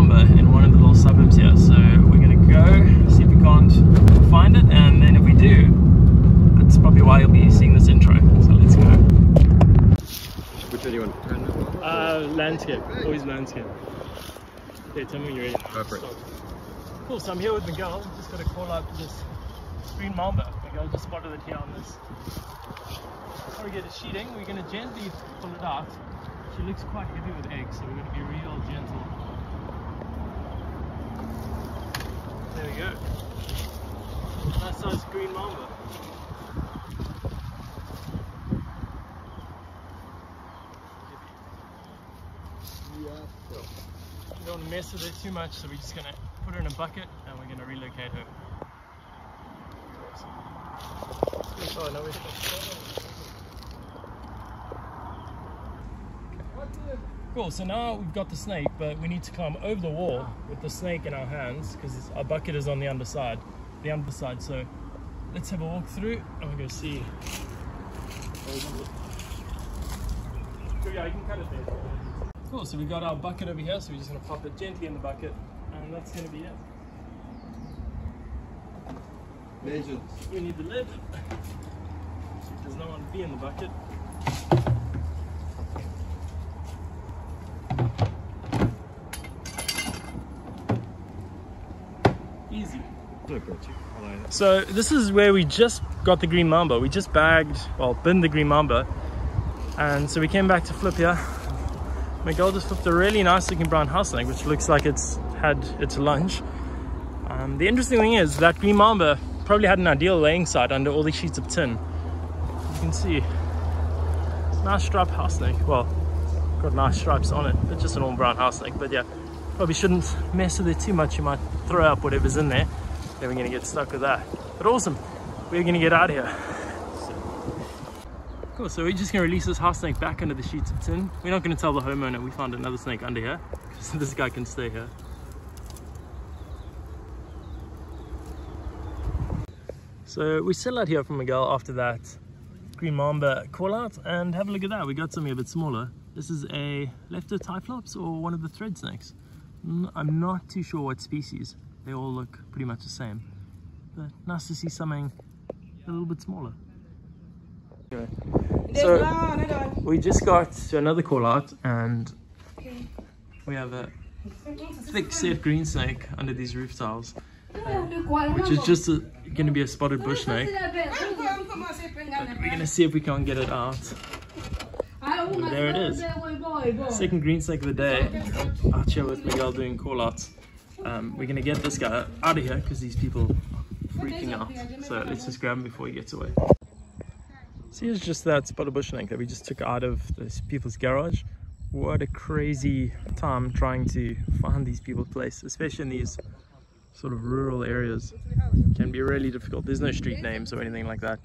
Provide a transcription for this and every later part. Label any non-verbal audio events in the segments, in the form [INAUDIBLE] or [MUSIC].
mamba in one of the little suburbs here. So we're gonna go see if we can't find it, and then if we do, that's probably why you'll be seeing this intro. So let's go. Which one do you want? Uh, landscape, always landscape. Okay, tell me when you're ready. Go for it. Cool, so I'm here with Miguel. Just got to call out this green mamba. Miguel just spotted it here on this. Before we get to sheeting, we're going to gently pull it out. She looks quite heavy with eggs, so we're going to be real gentle. There we go. Green mamba. We don't want to mess with it too much, so we're just going to put her in a bucket and we're going to relocate her. Oh, no, Cool, so now we've got the snake, but we need to climb over the wall with the snake in our hands because our bucket is on the underside, the underside. So let's have a walk through and we're going to see. So yeah, you can cut it there. Cool, so we got our bucket over here, so we're just going to pop it gently in the bucket and that's going to be it. Legend. We need the lid. [LAUGHS] There's no one to be in the bucket. So this is where we just got the green mamba. We just bagged, well, binned the green mamba. And so we came back to flip here. My Miguel just flipped a really nice looking brown house snake, which looks like it's had its lunch. Um, the interesting thing is that green mamba probably had an ideal laying site under all these sheets of tin. You can see, it's a nice striped house snake. Well, got nice stripes on it. It's just an all brown house snake, but yeah, probably shouldn't mess with it too much. You might throw up whatever's in there. Then we're gonna get stuck with that. But awesome, we're gonna get out of here. Cool, so we're just gonna release this house snake back under the sheets of tin. We're not gonna tell the homeowner we found another snake under here, so [LAUGHS] this guy can stay here. So we settle out here from Miguel after that green mamba call out and have a look at that. We got something a bit smaller. This is a Leptotyphlops or one of the thread snakes. Mm, I'm not too sure what species. They all look pretty much the same. But nice to see something a little bit smaller. Anyway, so we just got to another call out and we have a thick set green snake under these roof tiles which is just going to be a spotted bush snake. But we're going to see if we can't get it out. And there it is. Second green snake of the day. Out here with Miguel doing call outs. Um, we're to get this guy out of here because these people are freaking out. So let's just grab him before he gets away. So here's just that spotted bush snake that we just took out of this people's garage. What a crazy time trying to find these people's place, especially in these sort of rural areas can be really difficult. There's no street names or anything like that.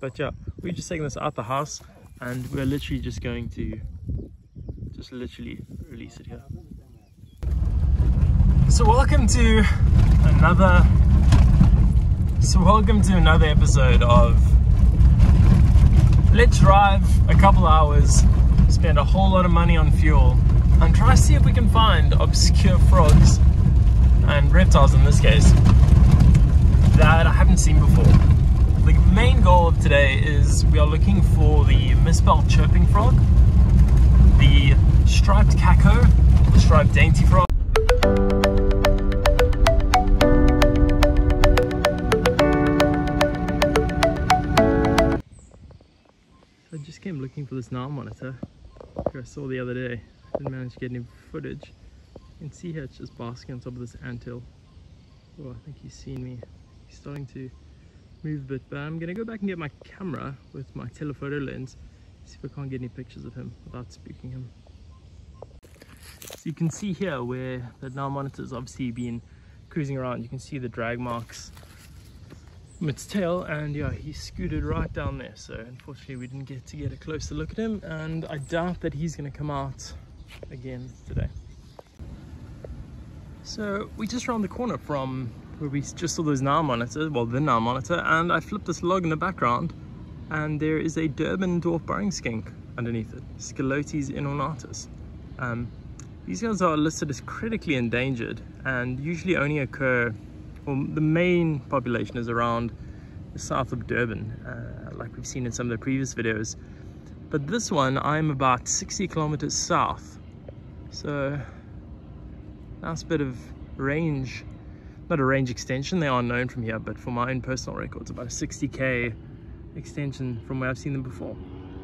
But yeah, we're just taking this out the house and we're literally just going to just literally release it here. So welcome to another so welcome to another episode of Let's drive a couple hours, spend a whole lot of money on fuel and try to see if we can find obscure frogs and reptiles in this case that I haven't seen before. The main goal of today is we are looking for the mistbelt chirping frog, the striped caco, the striped dainty frog. Just came looking for this Nile monitor, I saw the other day. Didn't manage to get any footage. You can see here it's just basking on top of this anthill. Oh, I think he's seen me. He's starting to move a bit, but I'm gonna go back and get my camera with my telephoto lens, see if I can't get any pictures of him without spooking him. So you can see here where the Nile monitor's obviously been cruising around. You can see the drag marks from its tail and yeah, he scooted right down there. So unfortunately we didn't get to get a closer look at him and I doubt that he's gonna come out again today. So we just round the corner from where we just saw those Nile monitors, well the Nile monitor, and I flipped this log in the background and there is a Durban dwarf burrowing skink underneath it, Scelotes inornatus. Um, These guys are listed as critically endangered and usually only occur, well, the main population is around the south of Durban, uh, like we've seen in some of the previous videos. But this one, I'm about 60 kilometers south. So, nice bit of range not a range extension, they are known from here, but for my own personal records, about a 60k extension from where I've seen them before.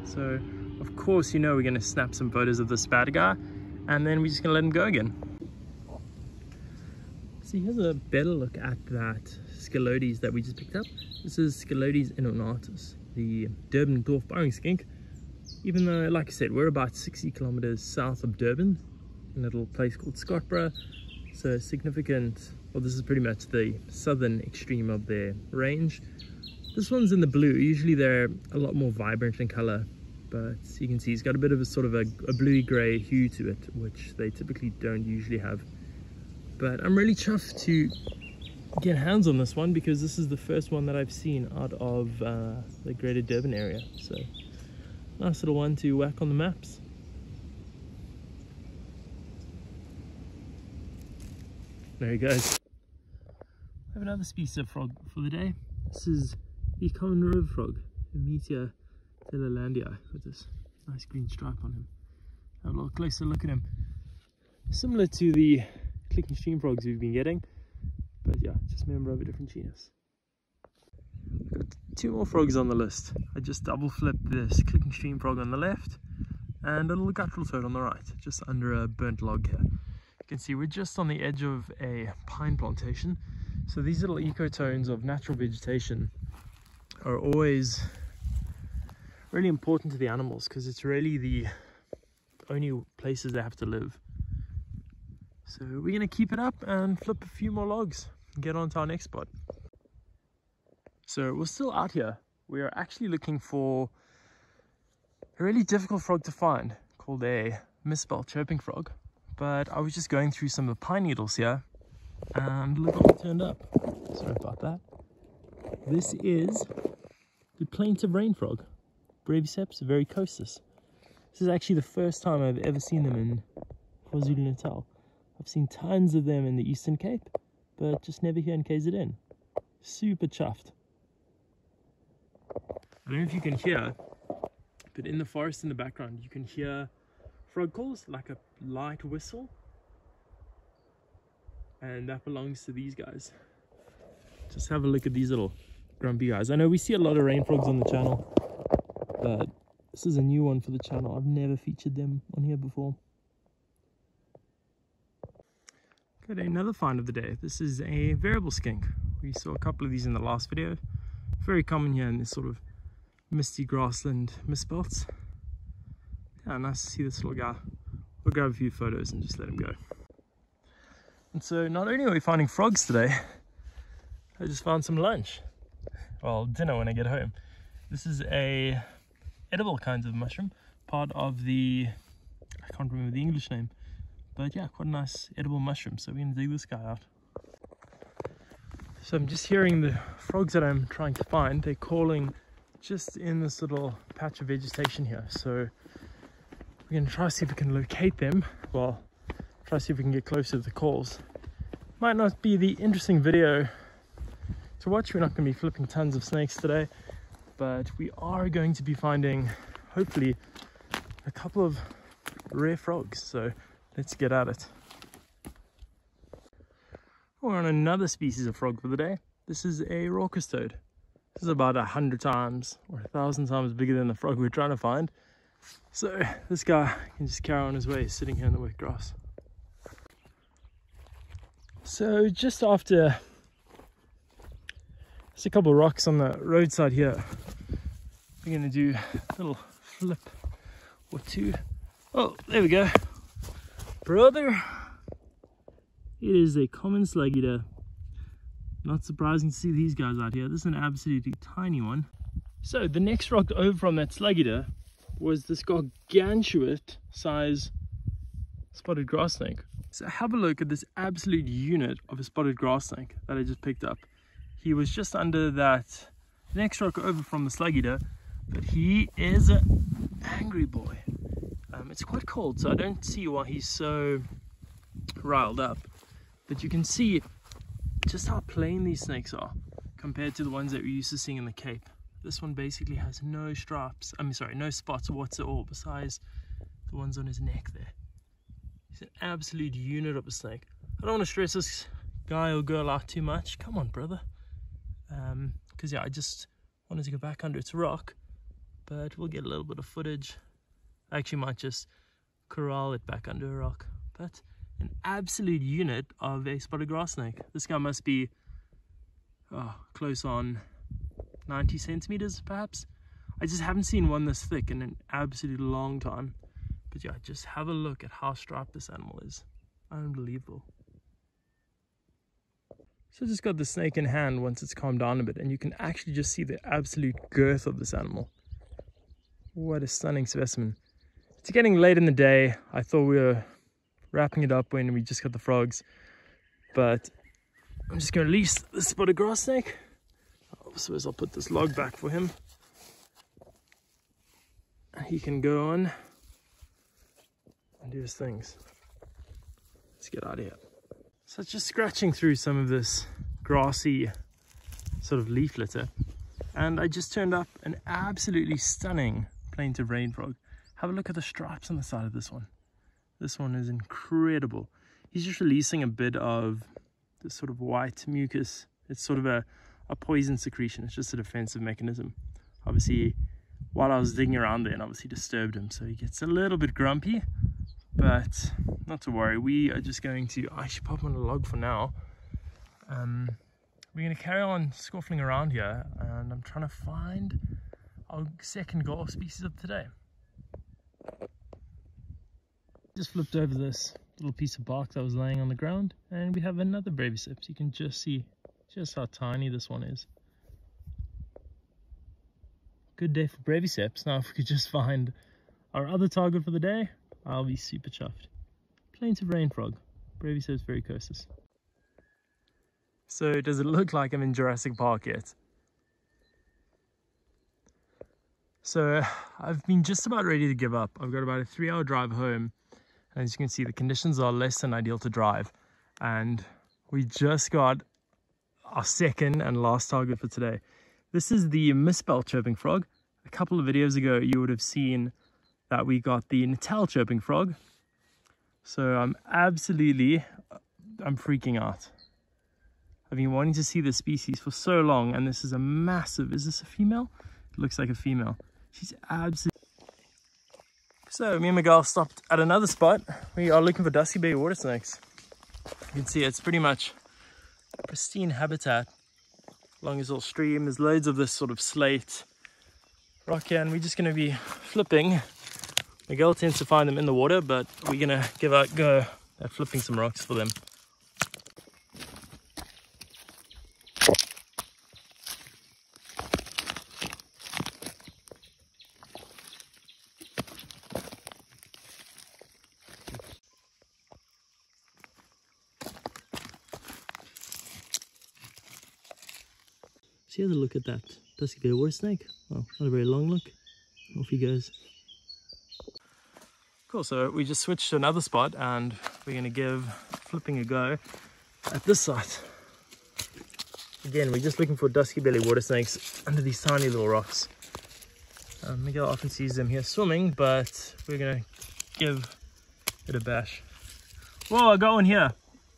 So, of course, you know we're gonna snap some photos of this bad guy, and then we're just gonna let him go again. So here's a better look at that Scelotes that we just picked up. This is Scelotes inornatus, the Durban dwarf burrowing skink. Even though, like I said, we're about 60 kilometers south of Durban, in a little place called Scottburgh, so significant well this is pretty much the southern extreme of their range this one's in the blue usually they're a lot more vibrant in color but you can see he's got a bit of a sort of a, a bluey gray hue to it which they typically don't usually have but i'm really chuffed to get hands on this one because this is the first one that i've seen out of uh, the greater durban area so nice little one to whack on the maps there he goes I have another species of frog for the day. This is the common river frog, Amietia delalandii, with this nice green stripe on him. Have a little closer look at him. Similar to the clicking stream frogs we've been getting, but yeah, just a member of a different genus. Got two more frogs on the list. I just double flipped this clicking stream frog on the left and a little guttural toad on the right, just under a burnt log here. You can see we're just on the edge of a pine plantation so these little ecotones of natural vegetation are always really important to the animals because it's really the only places they have to live. So we're to keep it up and flip a few more logs and get on to our next spot. So we're still out here. We are actually looking for a really difficult frog to find called a mistbelt chirping frog. But I was just going through some of the pine needles here and look what turned up. Sorry about that. This is the plaintive rain frog, Breviceps verrucosus. This is actually the first time I've ever seen them in KwaZulu-Natal. I've seen tons of them in the Eastern Cape, but just never here in KZN. Super chuffed. I don't know if you can hear, but in the forest in the background, you can hear frog calls, like a light whistle. And that belongs to these guys. Just have a look at these little grumpy guys. I know we see a lot of rain frogs on the channel but this is a new one for the channel. I've never featured them on here before Got another find of the day. This is a variable skink. We saw a couple of these in the last video. Very common here in this sort of misty grassland mistbelts. Yeah, nice to see this little guy. We'll grab a few photos and just let him go. And so not only are we finding frogs today, I just found some lunch. Well, dinner when I get home. This is a edible kind of mushroom, part of the, I can't remember the English name, but yeah, quite a nice edible mushroom. So we're gonna dig this guy out. So I'm just hearing the frogs that I'm trying to find. They're calling just in this little patch of vegetation here. So we're gonna try see if we can locate them. Well, try to see if we can get closer to the calls. Might not be the interesting video to watch. We're not to be flipping tons of snakes today, but we are going to be finding, hopefully, a couple of rare frogs. So let's get at it. We're on another species of frog for the day. This is a raucous toad. This is about a hundred times or a thousand times bigger than the frog we're trying to find. So this guy can just carry on his way sitting here in the wet grass. So just after there's a couple of rocks on the roadside here. We're gonna do a little flip or two. Oh, there we go. Brother, it is a common eater. Not surprising to see these guys out here. This is an absolutely tiny one. So the next rock over from that eater was this gargantuan size spotted grass snake. So have a look at this absolute unit of a spotted grass snake that I just picked up. He was just under that next rock over from the eater, but he is an angry boy. Um, it's quite cold, so I don't see why he's so riled up. But you can see just how plain these snakes are compared to the ones that we're used to seeing in the Cape. This one basically has no stripes, I mean sorry, no spots whatsoever besides the ones on his neck there. He's an absolute unit of a snake. I don't want to stress this guy or girl out too much. Come on, brother. Um, because yeah, I just wanted to go back under its rock, but we'll get a little bit of footage. I actually might just corral it back under a rock. But an absolute unit of a spotted grass snake. This guy must be oh, close on 90 centimeters perhaps. I just haven't seen one this thick in an absolute long time. But yeah, just have a look at how striped this animal is. Unbelievable. So I just got the snake in hand once it's calmed down a bit and you can actually just see the absolute girth of this animal. What a stunning specimen. It's getting late in the day. I thought we were wrapping it up when we just got the frogs. But I'm just going to release the spotted grass snake. Oh, I suppose I'll put this log back for him. He can go on and do his things. Let's get out of here. So just scratching through some of this grassy sort of leaf litter eh? and I just turned up an absolutely stunning plaintive rain frog. Have a look at the stripes on the side of this one. This one is incredible. He's just releasing a bit of this sort of white mucus. It's sort of a, a poison secretion. It's just a defensive mechanism. Obviously, while I was digging around there and obviously disturbed him, so he gets a little bit grumpy but not to worry we are just going to I should pop on a log for now um, we're going to carry on scuffling around here and I'm trying to find our second golf species of today just flipped over this little piece of bark that was laying on the ground and we have another Breviceps you can just see just how tiny this one is good day for Breviceps now if we could just find our other target for the day I'll be super chuffed. Plaintive rain frog, Breviceps verrucosus. So does it look like I'm in Jurassic Park yet? So I've been just about ready to give up. I've got about a three hour drive home. As you can see, the conditions are less than ideal to drive. And we just got our second and last target for today. This is the mistbelt chirping frog. A couple of videos ago, you would have seen that we got the Natal chirping frog. So I'm absolutely, I'm freaking out. I've been wanting to see this species for so long and this is a massive, is this a female? It looks like a female. She's absolutely... So me and Miguel stopped at another spot. We are looking for dusky belly water snakes. You can see it's pretty much pristine habitat along this little stream. There's loads of this sort of slate rock here and we're just going to be flipping Miguel tends to find them in the water, but we're gonna give a go at flipping some rocks for them. Have a look at that dusky belly water snake. Well, not a very long look. Off he goes. Cool, so we just switched to another spot and we're gonna give flipping a go at this site. Again, we're just looking for dusky belly water snakes under these tiny little rocks. Um, Miguel often sees them here swimming, but we're gonna give it a bash. Whoa, I got one here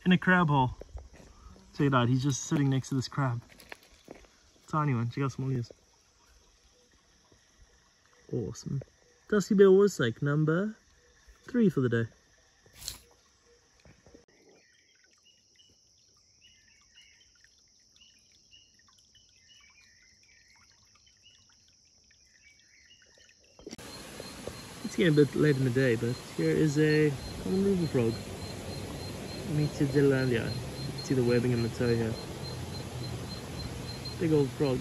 in a crab hole. Check it out, he's just sitting next to this crab. Tiny one, check how small is. Awesome. Dusky belly water snake number three for the day. It's getting a bit late in the day, but here is a common river frog. Amietia delalandii. You see the webbing in the toe here. Big old frog.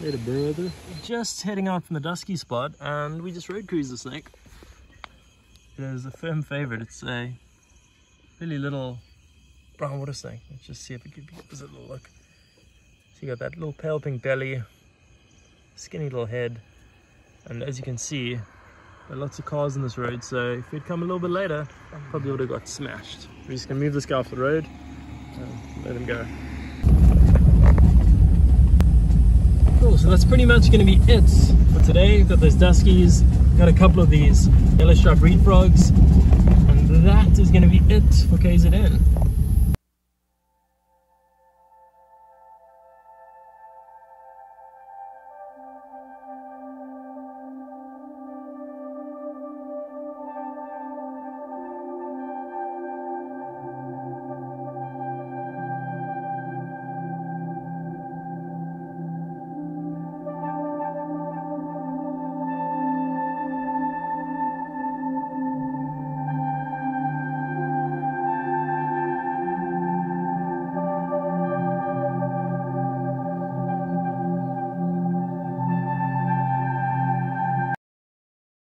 Later, brother. Just heading out from the dusky spot, and we just road cruised the snake. It is a firm favorite. It's a really little brown water snake. Let's just see if it gives it a little look. So you got that little pale pink belly, skinny little head, and as you can see, there are lots of cars on this road, so if we'd come a little bit later, probably would have got smashed. We're just gonna move this guy off the road and let him go. Cool, so that's pretty much gonna be it for today. We've got those Duskies, got a couple of these yellow striped reed frogs, and that is gonna be it for KZN.